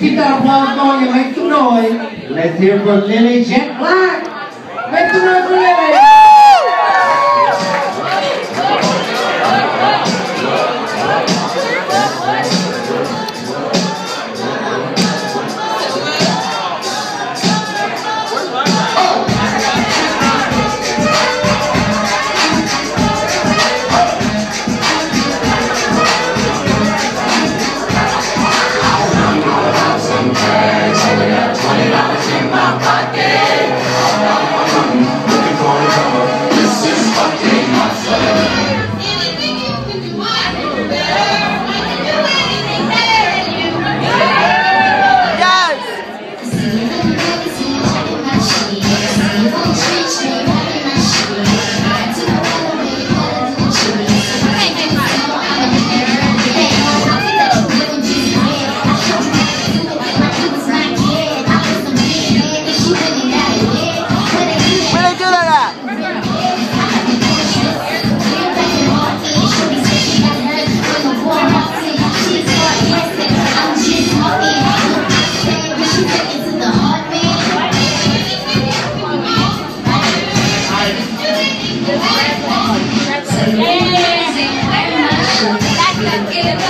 Keep that applause going and make some noise. Let's hear from Lily Jet Black. Make some noise for Lily. Get it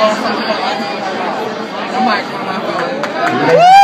Come on, come on.